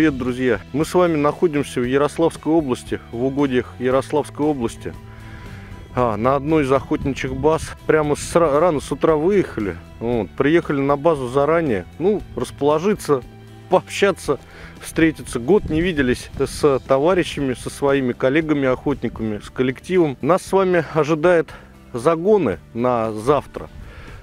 Привет, друзья! Мы с вами находимся в Ярославской области, в угодьях Ярославской области. А, на одной из охотничьих баз. Прямо с, рано с утра выехали. Вот, приехали на базу заранее. Ну, расположиться, пообщаться, встретиться. Год не виделись с товарищами, со своими коллегами-охотниками, с коллективом. Нас с вами ожидает загоны на завтра.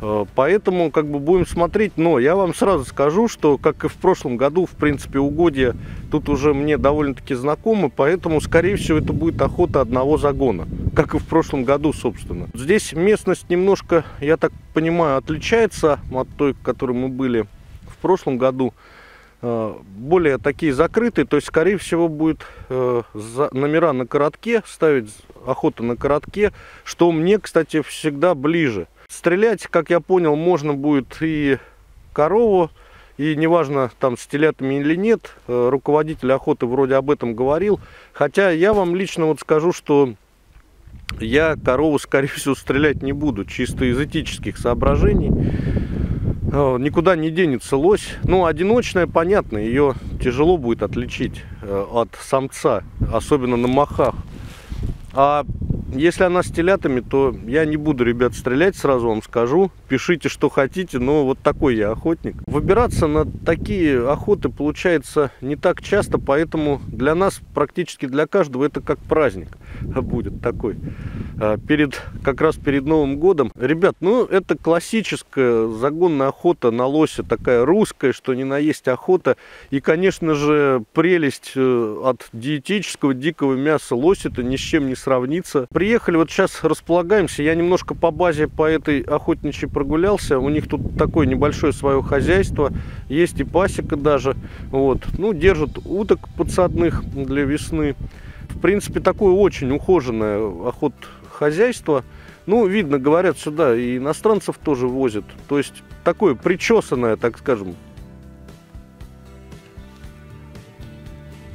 Э, поэтому как бы будем смотреть, но я вам сразу скажу, что как и в прошлом году, в принципе, угодья тут уже мне довольно-таки знакомы, поэтому, скорее всего, это будет охота одного загона, как и в прошлом году, собственно. Здесь местность немножко, я так понимаю, отличается от той, в которой мы были в прошлом году. Э, более такие закрытые, то есть, скорее всего, будет э, номера на коротке, ставить охота на коротке, что мне, кстати, всегда ближе – Стрелять, как я понял, можно будет и корову, и неважно, там, с или нет, э, руководитель охоты вроде об этом говорил. Хотя я вам лично вот скажу, что я корову, скорее всего, стрелять не буду, чисто из этических соображений. Э, никуда не денется лось. Ну, одиночная, понятно, ее тяжело будет отличить э, от самца, особенно на махах. А если она с телятами, то я не буду, ребят, стрелять, сразу вам скажу. Пишите, что хотите, но вот такой я охотник. Выбираться на такие охоты получается не так часто, поэтому для нас, практически для каждого, это как праздник будет такой. А, перед, как раз перед Новым годом. Ребят, ну это классическая загонная охота на лося, такая русская, что ни на есть охота. И, конечно же, прелесть э, от диетического дикого мяса лося-то ни с чем не сравнится. Приехали, вот сейчас располагаемся, я немножко по базе по этой охотничьей прогулялся. У них тут такое небольшое свое хозяйство, есть и пасека даже. Вот. Ну, держат уток подсадных для весны. В принципе, такое очень ухоженное охот хозяйство. Ну, видно, говорят, сюда и иностранцев тоже возят. То есть такое причесанное, так скажем.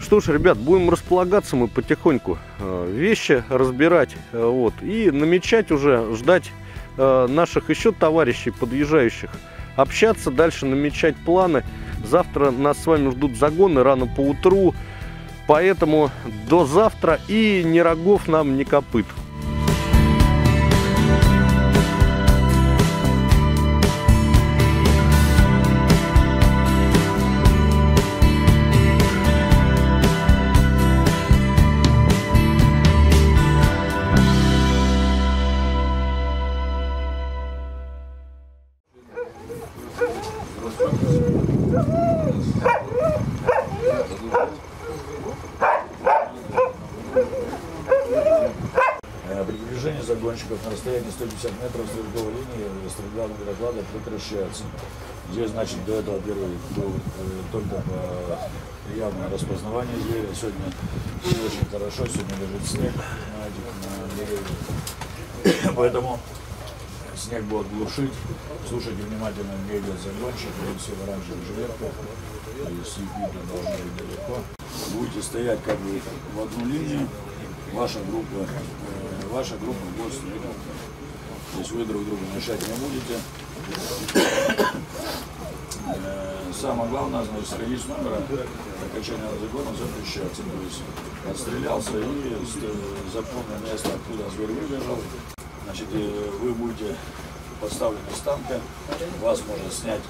Что ж, ребят, будем располагаться мы потихоньку, э, вещи разбирать, э, вот, и намечать уже, ждать э, наших еще товарищей подъезжающих, общаться, дальше намечать планы. Завтра нас с вами ждут загоны рано по утру, поэтому до завтра и ни рогов нам, ни копыт. 50 метров с другой линии стрельба водоклада прекращается. Здесь, значит, до этого первый был э, только э, явное распознавание зверя. Сегодня все очень хорошо, сегодня лежит снег на этих на деревьях. Поэтому снег будет глушить. Слушайте внимательно, где идет загонщик, вы все в оранжевых жилетках, и с видно должно быть далеко. Будете стоять как бы в одну линию, ваша группа, э, ваша группа будет стоять. То есть вы друг друга мешать не будете. Э, самое главное, значит, сходить с номера, окончание закона запрещается. То есть отстрелялся и запомнил место, откуда зверь выбежал. Значит, э, вы будете поставлены с танка, вас может снять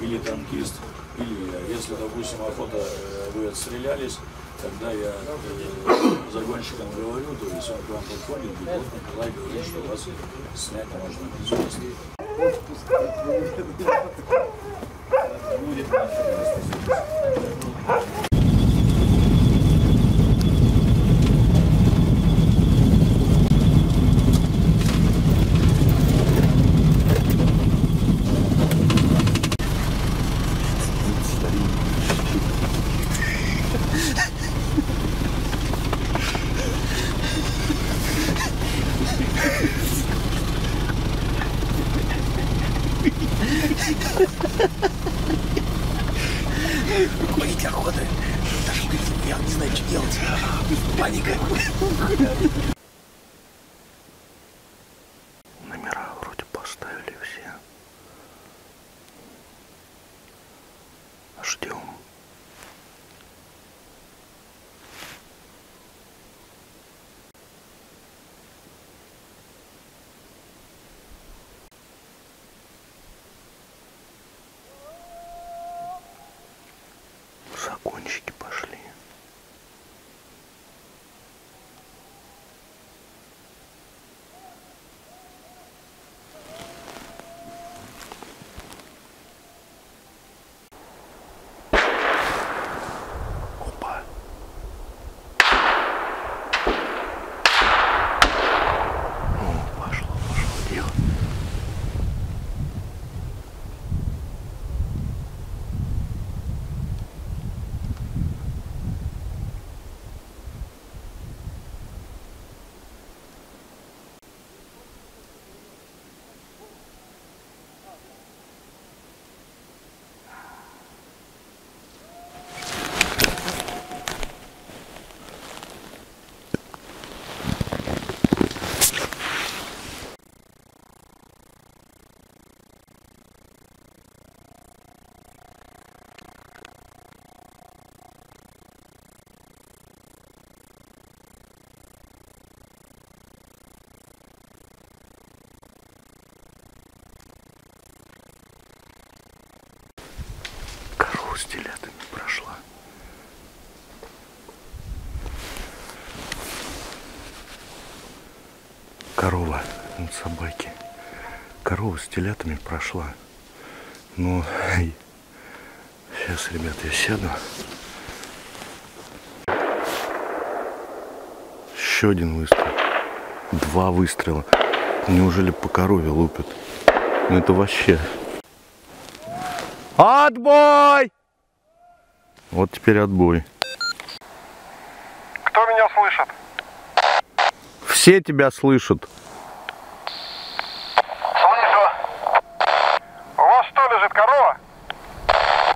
или танкист, или, если, допустим, охота, э, вы отстрелялись, когда я э, загонщикам говорю, то есть он к вам подходит, и вот Николай говорит, что вас снять можно без места. Руководитель с телятами прошла. Корова от собаки. Корова с телятами прошла. Ну, сейчас, ребят, я сяду. Еще один выстрел. Два выстрела. Неужели по корове лупят? Ну это вообще. Отбой! Вот теперь отбой. Кто меня слышит? Все тебя слышат. Слышу. У вас что, лежит корова?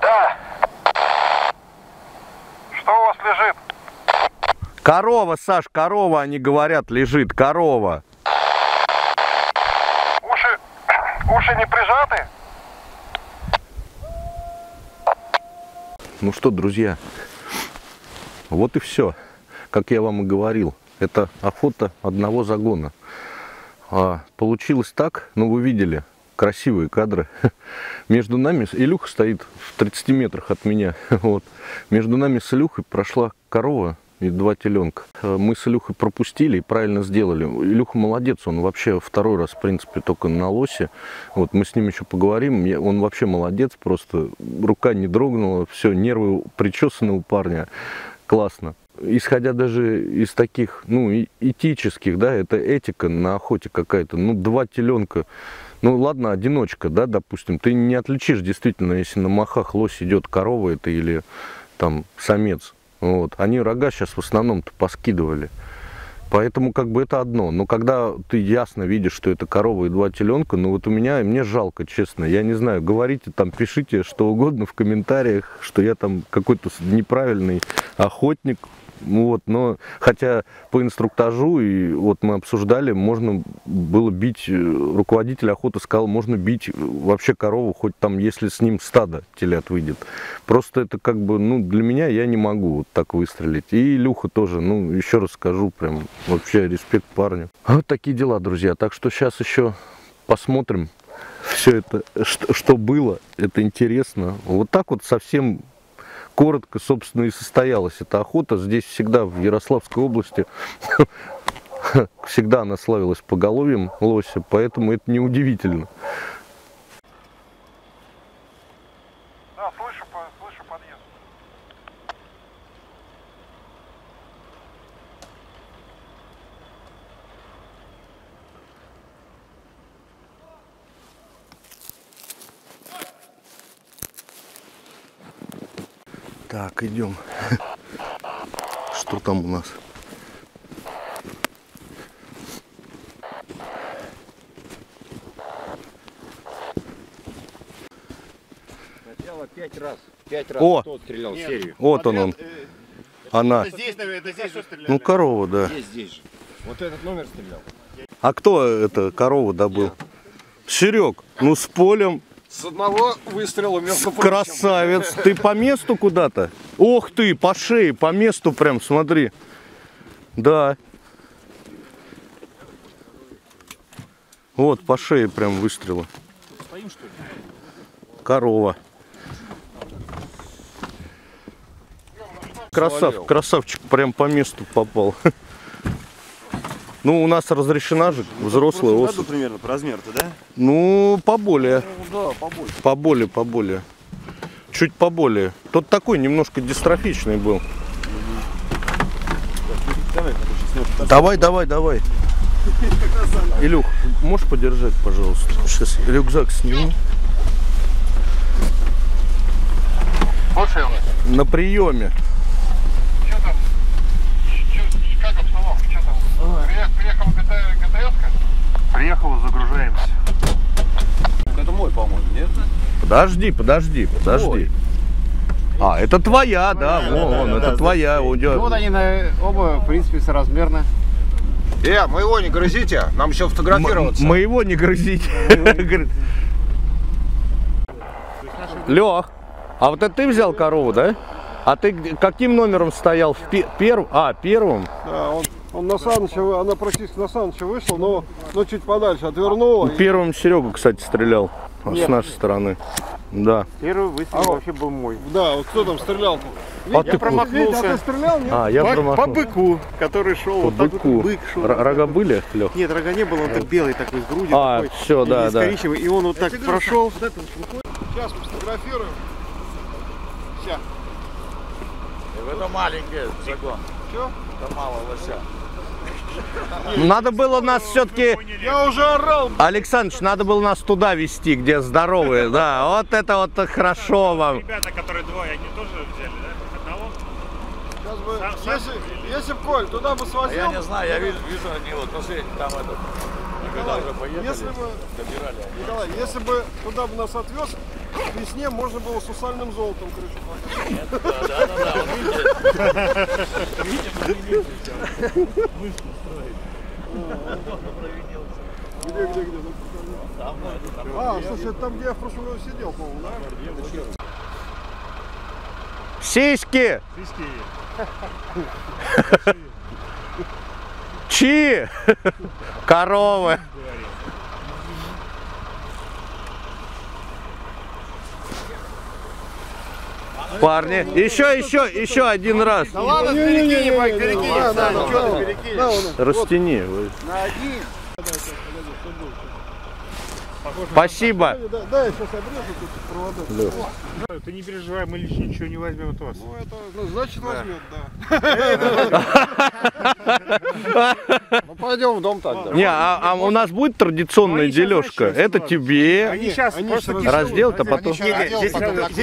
Да. Что у вас лежит? Корова, Саш, корова, они говорят, лежит, корова. Уши... Уши не прижаты? Ну что, друзья, вот и все. Как я вам и говорил, это охота одного загона. А, получилось так, ну вы видели, красивые кадры. Между нами, Илюха стоит в 30 метрах от меня. Вот. Между нами с Илюхой прошла корова и два теленка. Э, Мы с Илюхой пропустили и правильно сделали. Илюха молодец, он вообще второй раз, в принципе, только на лосе. Вот мы с ним еще поговорим. Он вообще молодец, просто рука не дрогнула, все, нервы причесаны у парня. Классно. Исходя даже из таких, ну, этических, да, это этика на охоте какая-то. Ну, два теленка, ну, ладно, одиночка, да, допустим, ты не отличишь действительно, если на махах лось идет корова это или там самец. Вот. Они рога сейчас в основном-то поскидывали. Поэтому как бы это одно. Но когда ты ясно видишь, что это корова и два теленка, ну вот у меня, мне жалко, честно. Я не знаю, говорите там, пишите что угодно в комментариях, что я там какой-то неправильный охотник. Ну Вот, но хотя по инструктажу, и вот мы обсуждали, можно было бить, э, руководитель охоты сказал, можно бить э, вообще корову, хоть там, если с ним стадо телят выйдет. Просто это как бы, ну, для меня я не могу вот так выстрелить. И Илюха тоже, ну, еще раз скажу, прям вообще респект парню. Вот такие дела, друзья. Так что сейчас еще посмотрим все это, что, что было. Это интересно. Вот так вот совсем коротко, собственно, и состоялась эта охота. Здесь всегда, в Ярославской области, всегда она славилась поголовьем лося, поэтому это неудивительно. Да, слышу, слышу подъезд. Так, идем. Что там у нас? Сначала пять раз. Пять раз О! кто стрелял в серию. Вот он он. Она. Здесь, наверное, это здесь стреляли? Ну, корова, да. Здесь, здесь же. Вот этот номер стрелял. А кто это корову добыл? Серег, ну с полем. С одного выстрела, между Красавец. Ты по месту куда-то? Ох ты, по шее, по месту прям, смотри. Да. Вот, по шее прям выстрела. Корова. Красав, красавчик прям по месту попал. Ну, у нас разрешена же взрослая году особь. примерно по размеру-то, да? Ну, поболее. Да, побольше. Поболее, поболее. Чуть поболее. Тот такой немножко дистрофичный был. Давай, Давай, давай, давай. Илюх, можешь подержать, пожалуйста? Сейчас рюкзак сниму. Слушай, На приеме. что там? Чё- Как обстановка? Что там? Приех- Приехала ГТС-ка? Приехала, загружаемся. Это мой, по-моему, нет? Подожди, подожди, подожди. А, это твоя, да, вон, вон, это твоя. уйдет. Вот они на, оба, в принципе, соразмерно. Э, моего не грызите, нам еще фотографироваться. М- моего не грызите. Лех, а вот это ты взял корову, да? А ты каким номером стоял? В пе- перв- А, первым? Да, он, он на Саныча, она практически на Саныча вышла, но, но чуть подальше отвернула. и- Первым Серега, кстати, стрелял с нашей стороны. Да. Первый выстрел вообще был мой. Да, вот кто там стрелял? По Я тыку. промахнулся. А ты стрелял, нет? А, я по, по промахнул. быку, который шел По вот так быку. вот, бык шел. Р- Рога были, Лех? Нет, рога не было, он так белый такой, с грудью А, такой. все, и да, да. коричневый, и он вот так прошел. Сейчас мы сфотографируем. Сейчас. Это маленький загон. Чё? Это мало лося. Надо было нас все-таки, Я уже орал. Александрович, надо было нас туда вести, где здоровые, да. Вот это вот хорошо вам. Ребята, которые двое, они тоже взяли, да? Одного? Сейчас бы, если, если б Коль туда бы А свозил, я не знаю, я вижу, вижу они вот, посмотрите, там этот. Когда уже поехали, если бы, добирали. Николай, если бы туда бы нас отвез, к весне можно было с усальным золотом крышу покрыть. Да, да, да, вот видите. Где, где, где? А, слушай, там, где я в прошлом году сидел, по-моему, да? Сиськи! Чи! Коровы! Парни, еще, еще, еще один раз. Ладно, перекинь, Вань, перекинь. Да, да, да, да. Да. Спасибо. Да, да, я сейчас обрежу тут провода. Ты не переживай, мы лишь ничего не возьмем от вас. Ну, это, ну, значит, возьмет, да. Ну, пойдем в дом так, да. Не, а, а у нас будет традиционная дележка. Это тебе. Они сейчас они просто Раздел-то потом. Здесь, здесь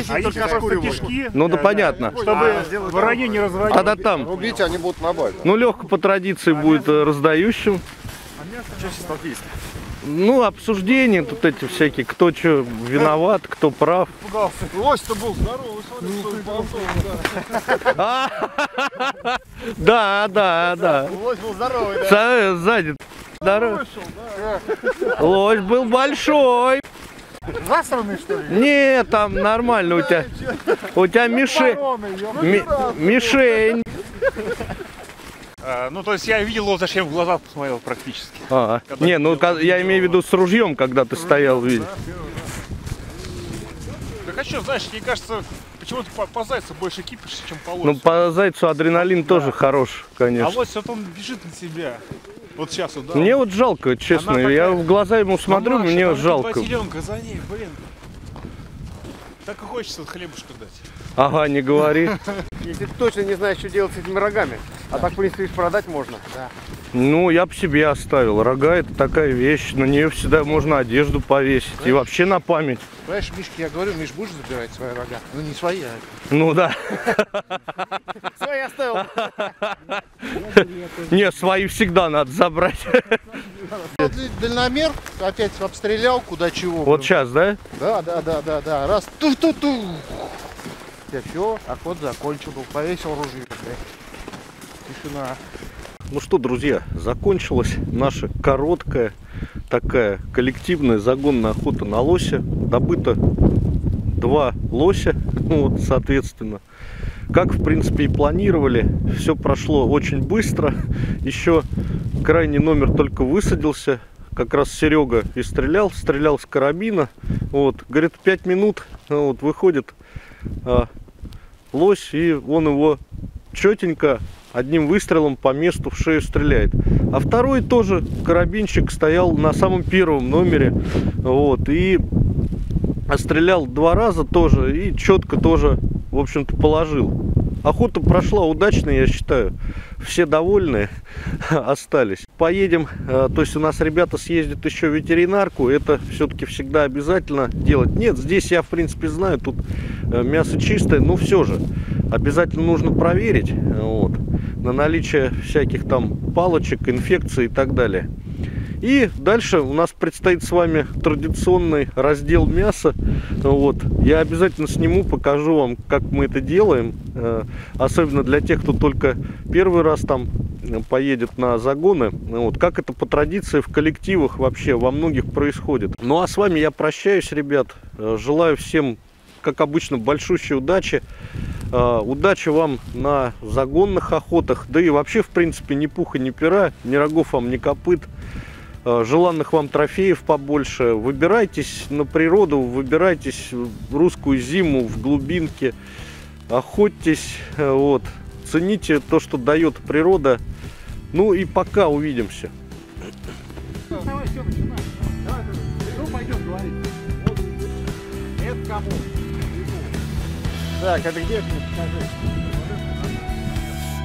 Они только сейчас просто кишки, Ну да понятно. чтобы воронье не разводить. Тогда там. Убить они будут на базе. Ну, Леха по традиции будет э, раздающим. Ну, обсуждения тут эти всякие, кто что виноват, кто прав. Лось-то был здоровый, смотри, что понтовый, да. Да, да, да. Лось был здоровый, да. Сзади. Здорово. Лось был большой. Засранный, что ли? Не, там нормально у тебя. У тебя мишень. ми- Мишень. А, ну, то есть я видел его, зачем в глаза посмотрел практически. А, не, ну ка- я имею в виду с ружьем, когда ты стоял, видишь. Так а что, знаешь, мне кажется, почему-то по, по зайцу больше кипишь, чем по Ну, лосю. по зайцу адреналин тоже хорош, А конечно. лось вот он бежит на тебя. Вот сейчас вот, да. Мне вот жалко, честно. Она Я такая в глаза ему смотрю, Мамаша, мне жалко. Два теленка за ней, блин. Так и хочется вот хлебушка дать. Ага, не говори. Если ты точно не знаешь, что делать с этими рогами. А так, в принципе, их продать можно. Да. Ну, я бы себе оставил. Рога это такая вещь. На нее всегда можно одежду повесить. И вообще на память. Понимаешь, Мишка, я говорю, Миш, будешь забирать свои рога? Ну не свои, а Ну да. Свои оставил. Не, свои всегда надо забрать. Вот дальномер опять обстрелял куда чего. Вот сейчас, да? Да, да, да, да, да. Раз, ту-ту-ту. Я все, охот закончил, повесил ружье. Тишина. Ну что, друзья, закончилась наша короткая такая коллективная загонная охота на лося. Добыто два лося, ну вот, соответственно. Как, в принципе, и планировали, все прошло очень быстро. Еще крайний номер только высадился. Как раз Серега и стрелял, стрелял с карабина. Вот, говорит, 5 минут, вот, выходит а, лось, и он его четенько одним выстрелом по месту в шею стреляет. А второй тоже карабинчик стоял на самом первом номере. Вот, и стрелял два раза тоже и четко тоже, в общем-то, положил. Охота прошла удачно, я считаю. Все довольны остались. Поедем, э, то есть у нас ребята съездят еще в ветеринарку. Это все-таки всегда обязательно делать. Нет, здесь я, в принципе, знаю, тут э, мясо чистое, но все же обязательно нужно проверить вот, на наличие всяких там палочек, инфекций и так далее. И дальше у нас предстоит с вами традиционный раздел мяса. Вот. Я обязательно сниму, покажу вам, как мы это делаем. Э, Особенно для тех, кто только первый раз там э, поедет на загоны. Вот. Как это по традиции в коллективах вообще во многих происходит. Ну а с вами я прощаюсь, ребят. Э, Желаю всем, как обычно, большущей удачи. Удачи вам на загонных охотах. Да и вообще, в принципе, ни пуха, ни пера, ни рогов вам, ни копыт. Э, желанных вам трофеев побольше. Выбирайтесь на природу, выбирайтесь в русскую зиму, в глубинке, охотьтесь, э, вот, цените то, что дает природа. Ну и пока увидимся. Давай, все, начинаем. Давай, ну пойдем говорить. Вот, это кому? Так, это где мне покажи?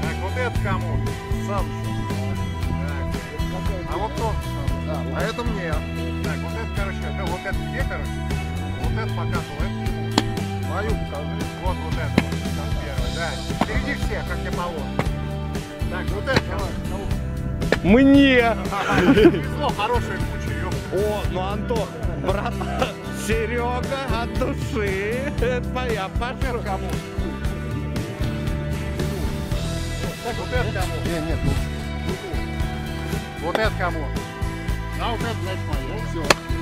Так, вот это кому? Сам. А вот кто? А это мне. Так, вот это, короче, да, вот это тебе, короче. Вот это показывал, это ему. Мою покажи. Вот, вот это вот, там первый, да. Впереди всех, как тебе положено. Так, вот это кому? Мне! Повезло, хорошая куча, ёпта. О, ну Антон, брат, Серега от души, это моя пошла. Кому? Так, вот это кому? Не, нет, ну, Вот это кому? а вот это, значит, мое. Все.